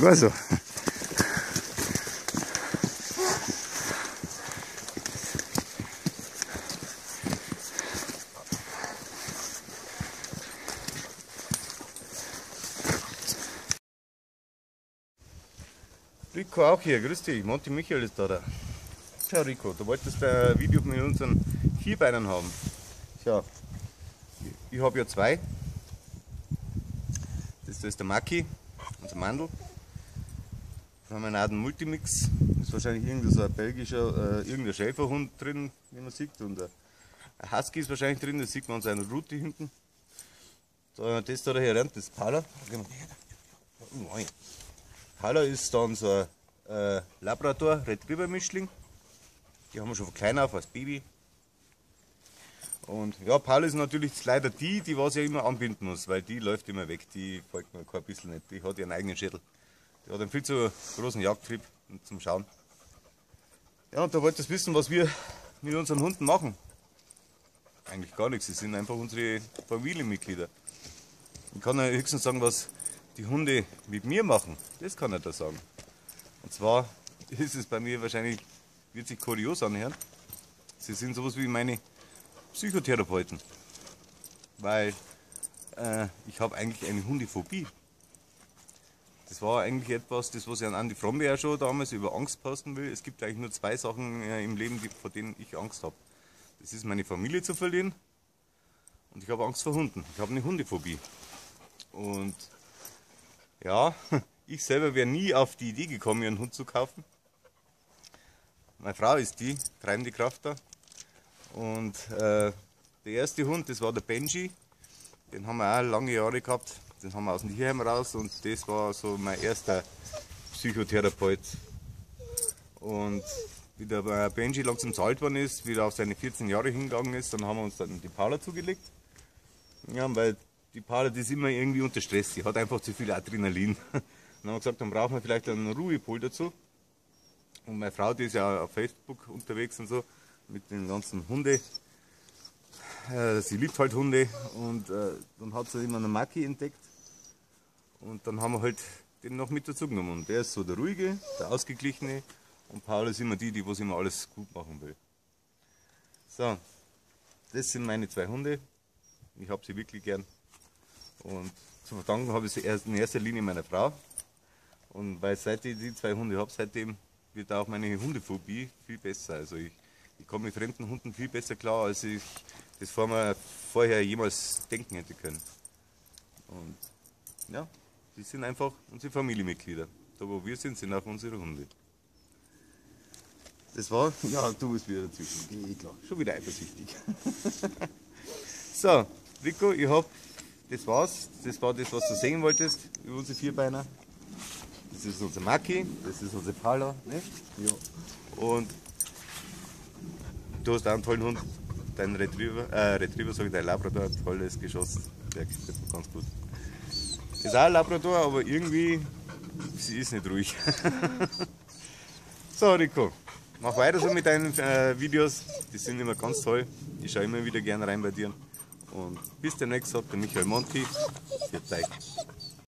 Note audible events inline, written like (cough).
Weiß so. Rico auch hier, grüß dich, Monty Michael ist da. da. Schau Rico, du wolltest ein Video mit unseren Vierbeinen haben. Schau, ich habe ja zwei. Das ist der Maki, unser Mandel. Dann haben wir den Multimix. Das ist wahrscheinlich irgendein so ein belgischer, äh, irgendein Schäferhund drin, wie man sieht. Und ein Husky ist wahrscheinlich drin, das sieht man an seiner Route hinten. Da, das da hier rennt, das ist Pala. Pala ist dann so ein äh, Labrador Retriever Mischling. Die haben wir schon von klein auf als Baby. Und ja, Paul ist natürlich leider die, die was ja immer anbinden muss, weil die läuft immer weg, die folgt mir kein bisschen nicht. Die hat ihren eigenen Schädel. Die hat einen viel zu großen Jagdtrieb zum Schauen. Ja, und da wolltest du wissen, was wir mit unseren Hunden machen. Eigentlich gar nichts, sie sind einfach unsere Familienmitglieder. Ich kann ja höchstens sagen, was die Hunde mit mir machen. Das kann ich da sagen. Und zwar (laughs) ist es bei mir wahrscheinlich, wird sich kurios anhören. Sie sind sowas wie meine Psychotherapeuten. Weil äh, ich habe eigentlich eine Hundephobie. Das war eigentlich etwas, das was ich an Andi Frombe auch schon damals über Angst posten will. Es gibt eigentlich nur zwei Sachen äh, im Leben, die, vor denen ich Angst habe. Das ist meine Familie zu verlieren und ich habe Angst vor Hunden. Ich habe eine Hundephobie. Und ja, (laughs) ich selber wäre nie auf die Idee gekommen, mir einen Hund zu kaufen. Meine Frau ist die, treibende Kraft da. Und äh, der erste Hund, das war der Benji. Den haben wir auch lange Jahre gehabt. Den haben wir aus dem Tierheim raus und das war so mein erster Psychotherapeut. Und wie der Benji langsam zu alt geworden ist, wieder auf seine 14 Jahre hingegangen ist, dann haben wir uns dann die Paula zugelegt. Ja, weil die Paula, ist immer irgendwie unter Stress. Sie hat einfach zu viel Adrenalin. (laughs) Dann haben wir gesagt, dann brauchen wir vielleicht einen Ruhepol dazu. Und meine Frau, die ist ja auf Facebook unterwegs und so, mit den ganzen Hunde. Äh, sie liebt halt Hunde und äh, dann hat sie immer einen Maki entdeckt. Und dann haben wir halt den noch mit dazu genommen. Und der ist so der ruhige, der ausgeglichene. Und Paul ist immer die, die was immer alles gut machen will. So, das sind meine zwei Hunde. Ich habe sie wirklich gern. Und zu verdanken habe ich sie erst in erster Linie meiner Frau. Und weil seit ich die zwei Hunde habe, seitdem wird auch meine Hundephobie viel besser. Also ich, ich komme mit fremden Hunden viel besser klar, als ich das vor mir, vorher jemals denken hätte können. Und ja, die sind einfach unsere Familienmitglieder. Da wo wir sind, sind auch unsere Hunde. Das war, ja, du bist wieder dazwischen. Klar. Schon wieder eifersüchtig. (laughs) so, Rico, ich hab, das war's. Das war das, was du sehen wolltest über unsere Vierbeiner. Das ist unser Maki, das ist unser Pala. Ne? Ja. Und du hast auch einen tollen Hund, dein Retriever, äh, Retriever, sag ich, dein Labrador, tolles Geschoss. Der gefällt mir ganz gut. Ist auch ein Labrador, aber irgendwie, sie ist nicht ruhig. (laughs) so, Rico, mach weiter so mit deinen äh, Videos. Die sind immer ganz toll. Ich schaue immer wieder gerne rein bei dir. Und bis demnächst sagt der Michael Monti. Für euch.